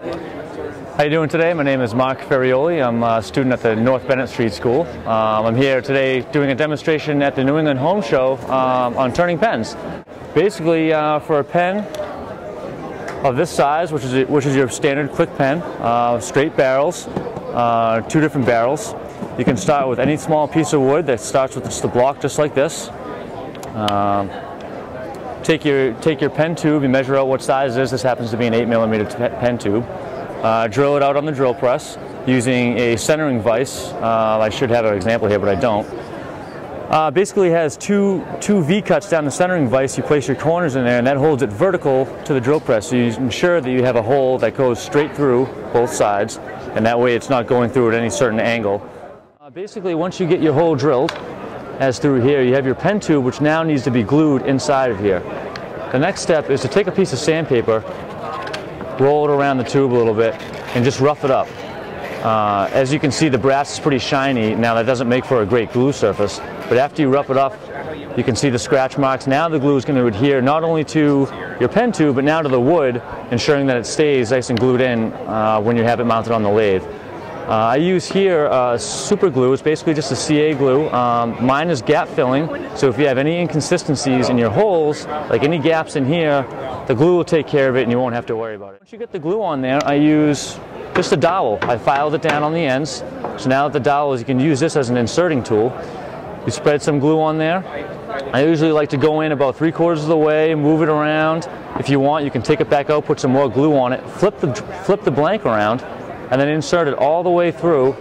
How you doing today? My name is Mark Ferioli. I'm a student at the North Bennet Street School. Um, I'm here today doing a demonstration at the New England Home Show um, on turning pens. Basically, uh, for a pen of this size, which is which is your standard click pen, uh, straight barrels, uh, two different barrels. You can start with any small piece of wood that starts with just a block, just like this. Um, take your take your pen tube, you measure out what size it is. This happens to be an 8 millimeter pen tube. Uh, drill it out on the drill press using a centering vise. Uh, I should have an example here, but I don't. Uh, basically has two, two V-cuts down the centering vise. You place your corners in there and that holds it vertical to the drill press. So you ensure that you have a hole that goes straight through both sides and that way it's not going through at any certain angle. Uh, basically once you get your hole drilled, as through here, you have your pen tube which now needs to be glued inside of here. The next step is to take a piece of sandpaper roll it around the tube a little bit, and just rough it up. Uh, as you can see, the brass is pretty shiny. Now that doesn't make for a great glue surface, but after you rough it up, you can see the scratch marks. Now the glue is going to adhere not only to your pen tube, but now to the wood, ensuring that it stays nice and glued in uh, when you have it mounted on the lathe. Uh, I use here uh, super glue. It's basically just a CA glue. Um, mine is gap filling, so if you have any inconsistencies in your holes, like any gaps in here, the glue will take care of it and you won't have to worry about it. Once you get the glue on there, I use just a dowel. I filed it down on the ends. So now that the dowel is, you can use this as an inserting tool. You spread some glue on there. I usually like to go in about three quarters of the way, move it around. If you want, you can take it back out, put some more glue on it, flip the, flip the blank around, and then insert it all the way through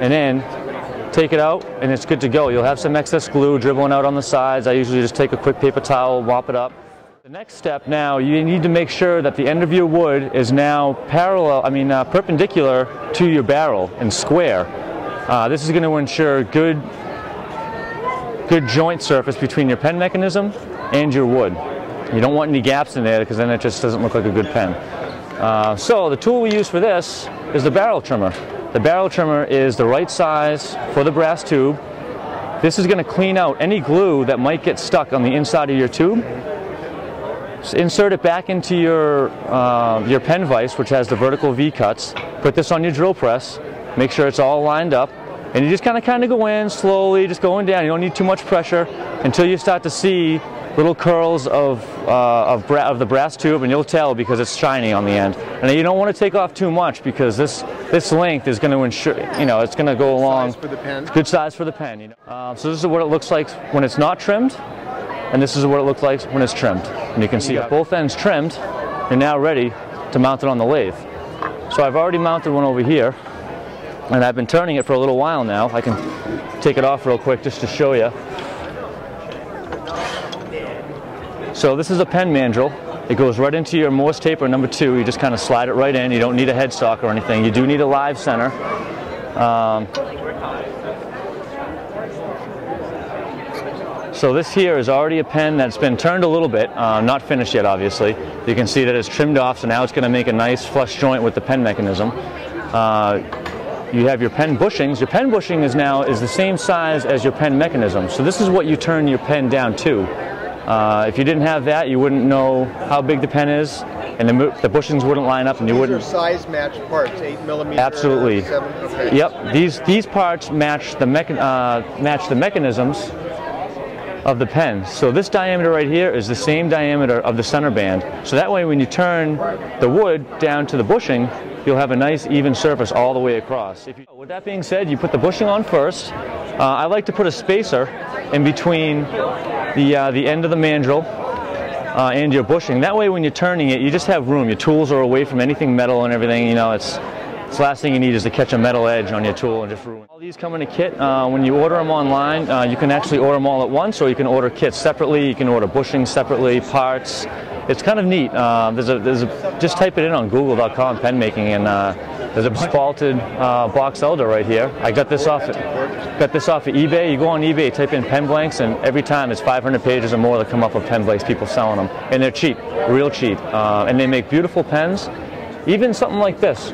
and in. Take it out and it's good to go. You'll have some excess glue dribbling out on the sides. I usually just take a quick paper towel mop it up. The next step now you need to make sure that the end of your wood is now parallel I mean uh, perpendicular to your barrel and square. Uh, this is going to ensure good good joint surface between your pen mechanism and your wood. You don't want any gaps in there because then it just doesn't look like a good pen uh, so the tool we use for this is the barrel trimmer. The barrel trimmer is the right size for the brass tube. This is going to clean out any glue that might get stuck on the inside of your tube. So insert it back into your, uh, your pen vise, which has the vertical V cuts. Put this on your drill press. Make sure it's all lined up. And you just kind of kind of go in slowly, just going down. You don't need too much pressure until you start to see little curls of, uh, of, of, the brass tube and you'll tell because it's shiny on the end. And you don't want to take off too much because this, this length is going to ensure, you know, it's going to go along. Size for the pen. Good size for the pen. You know? Um, so this is what it looks like when it's not trimmed and this is what it looks like when it's trimmed. And you can see both ends trimmed. You're now ready to mount it on the lathe. So I've already mounted one over here and I've been turning it for a little while now. I can take it off real quick just to show you. So this is a pen mandrel. It goes right into your Morse taper number two. You just kind of slide it right in. You don't need a headstock or anything. You do need a live center. Um, so this here is already a pen that's been turned a little bit, uh, not finished yet obviously. You can see that it's trimmed off, so now it's going to make a nice flush joint with the pen mechanism. Uh, you have your pen bushings. Your pen bushing is now is the same size as your pen mechanism. So this is what you turn your pen down to. Uh, if you didn't have that, you wouldn't know how big the pen is, and the, the bushings wouldn't line up, and you These wouldn't. are size matched parts, eight millimeter. Absolutely. Seven, okay. Yep. These these parts match the mechan uh, match the mechanisms of the pen. So this diameter right here is the same diameter of the center band. So that way, when you turn the wood down to the bushing, you'll have a nice even surface all the way across. You, with that being said, you put the bushing on first. Uh, I like to put a spacer in between the, uh, the end of the mandrel uh, and your bushing. That way when you're turning it, you just have room. Your tools are away from anything metal and everything. You know, it's, it's the last thing you need is to catch a metal edge on your tool and just ruin. All these come in a kit. Uh, when you order them online, uh, you can actually order them all at once or you can order kits separately. You can order bushing separately, parts. It's kind of neat. Uh, there's a, there's a, just type it in on google.com, pen making, and uh, there's a spalted uh, box elder right here. I got this off got this off of eBay. You go on eBay, type in pen blanks, and every time it's 500 pages or more that come up with pen blanks, people selling them. And they're cheap, real cheap. Uh, and they make beautiful pens. Even something like this.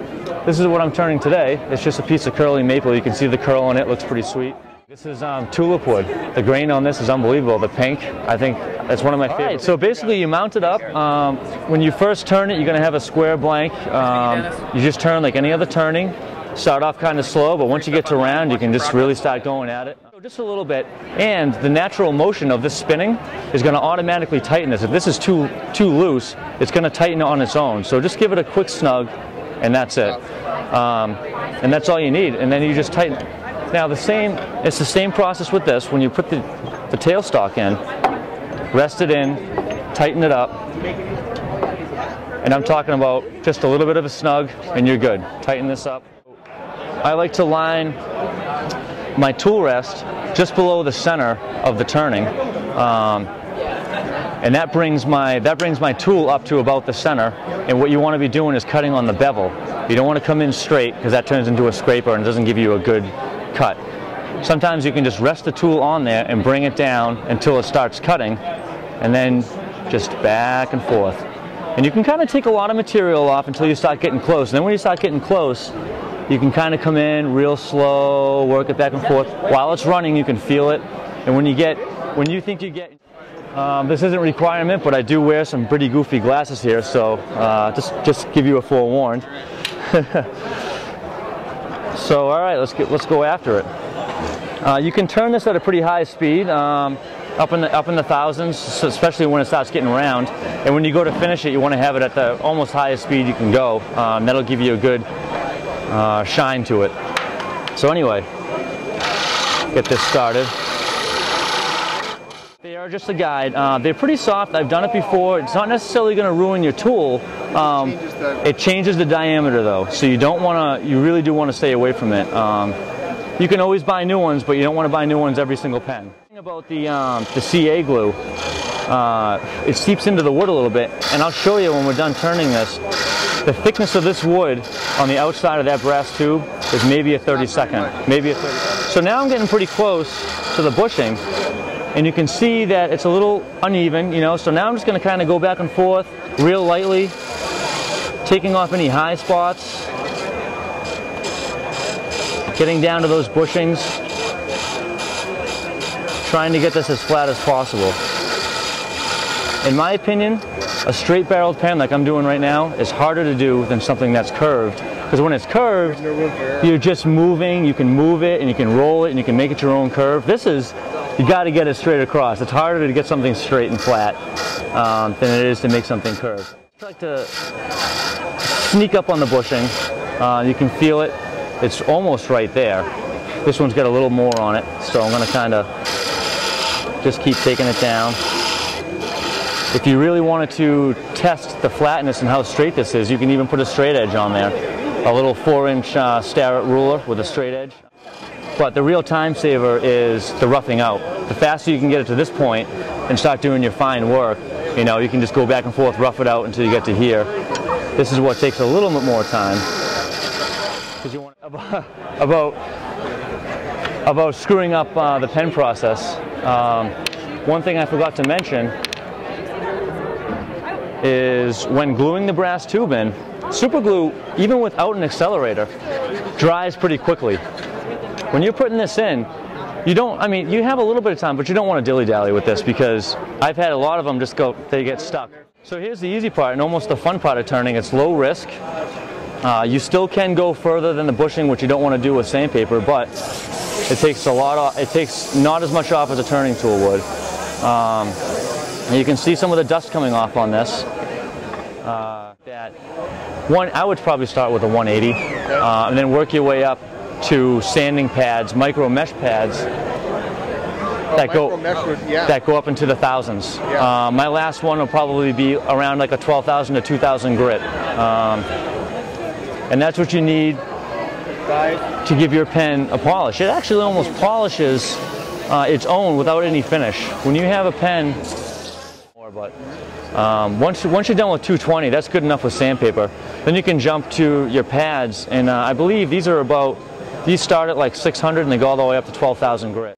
This is what I'm turning today. It's just a piece of curly maple. You can see the curl on it, looks pretty sweet. This is um, tulip wood. The grain on this is unbelievable. The pink, I think that's one of my favorites. so basically you mount it up. Um, when you first turn it, you're going to have a square blank. Um, you just turn like any other turning. Start off kind of slow, but once you get to round, you can just really start going at it. So Just a little bit. And the natural motion of this spinning is going to automatically tighten this. If this is too, too loose, it's going to tighten on its own. So just give it a quick snug, and that's it. Um, and that's all you need. And then you just tighten. Now the same, it's the same process with this. When you put the, the tailstock in, rest it in, tighten it up, and I'm talking about just a little bit of a snug, and you're good. Tighten this up. I like to line my tool rest just below the center of the turning. Um, and that brings my that brings my tool up to about the center. And what you want to be doing is cutting on the bevel. You don't want to come in straight because that turns into a scraper and doesn't give you a good cut. Sometimes you can just rest the tool on there and bring it down until it starts cutting, and then just back and forth. And you can kind of take a lot of material off until you start getting close. And then when you start getting close, you can kind of come in real slow, work it back and forth. While it's running, you can feel it. And when you get, when you think you get, um, this isn't a requirement, but I do wear some pretty goofy glasses here, so uh, just just give you a forewarned. so all right, let's get let's go after it. Uh, you can turn this at a pretty high speed, um, up in the up in the thousands, so especially when it starts getting round. And when you go to finish it, you want to have it at the almost highest speed you can go. Um, that'll give you a good uh, shine to it. So anyway, get this started. They are just a guide. Uh, they're pretty soft. I've done it before. It's not necessarily going to ruin your tool. Um, it changes the diameter though, so you don't want to. You really do want to stay away from it. Um, you can always buy new ones, but you don't want to buy new ones every single pen. About the um, the CA glue, uh, it seeps into the wood a little bit, and I'll show you when we're done turning this. The thickness of this wood on the outside of that brass tube is maybe a 32nd, maybe a 30. So now I'm getting pretty close to the bushing, and you can see that it's a little uneven, you know. So now I'm just going to kind of go back and forth real lightly, taking off any high spots, getting down to those bushings, trying to get this as flat as possible. In my opinion, a straight barreled pen like I'm doing right now is harder to do than something that's curved. Because when it's curved, you're just moving, you can move it and you can roll it and you can make it your own curve. This is, you got to get it straight across. It's harder to get something straight and flat um, than it is to make something curved. I like to sneak up on the bushing. Uh, you can feel it. It's almost right there. This one's got a little more on it, so I'm going to kind of just keep taking it down. If you really wanted to test the flatness and how straight this is, you can even put a straight edge on there. A little four inch uh, Starrett ruler with a straight edge. But the real time saver is the roughing out. The faster you can get it to this point and start doing your fine work, you know, you can just go back and forth, rough it out until you get to here. This is what takes a little bit more time. Because you want about, about screwing up uh, the pen process. Um, one thing I forgot to mention is when gluing the brass tube in, super glue, even without an accelerator, dries pretty quickly. When you're putting this in, you don't, I mean, you have a little bit of time, but you don't want to dilly-dally with this because I've had a lot of them just go, they get stuck. So here's the easy part and almost the fun part of turning. It's low risk. Uh, you still can go further than the bushing, which you don't want to do with sandpaper, but it takes a lot off, it takes not as much off as a turning tool would. Um, you can see some of the dust coming off on this. Uh, that one, I would probably start with a 180, uh, and then work your way up to sanding pads, micro mesh pads that go Would, yeah. that go up into the thousands. Yeah. Uh, my last one will probably be around like a 12,000 to 2,000 grit, um, and that's what you need to give your pen a polish. It actually almost polishes uh, its own without any finish. When you have a pen, but um, once, once you're done with 220, that's good enough with sandpaper. Then you can jump to your pads, and uh, I believe these are about, these start at like 600 and they go all the way up to 12,000 grit.